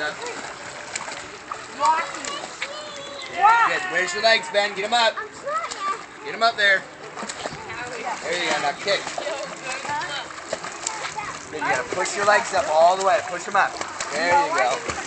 up. Good. Where's your legs, Ben? Get them up. Get them up there. There you go. Now kick. Then You gotta push your legs up all the way. Push them up. There you go.